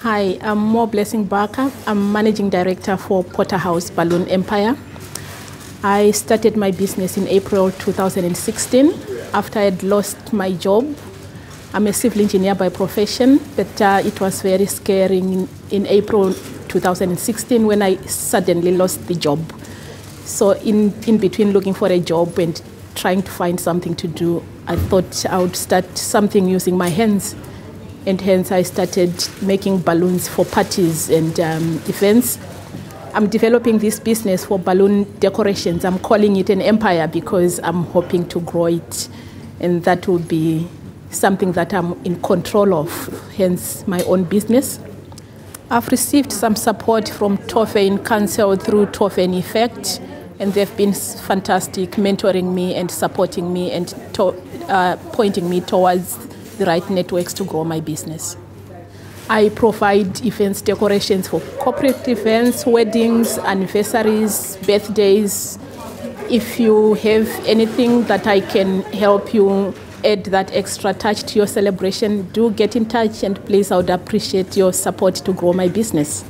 Hi, I'm Moreblessing Barker. I'm managing director for Porterhouse Balloon Empire. I started my business in April 2016 after I had lost my job. I'm a civil engineer by profession, but uh, it was very scary in, in April 2016 when I suddenly lost the job. So, in, in between looking for a job and trying to find something to do, I thought I would start something using my hands and hence I started making balloons for parties and um, events. I'm developing this business for balloon decorations. I'm calling it an empire because I'm hoping to grow it, and that will be something that I'm in control of, hence my own business. I've received some support from Torfaen Council through Torfaen Effect, and they've been fantastic mentoring me and supporting me and uh, pointing me towards the right networks to grow my business. I provide events decorations for corporate events, weddings, anniversaries, birthdays. If you have anything that I can help you add that extra touch to your celebration, do get in touch and please I would appreciate your support to grow my business.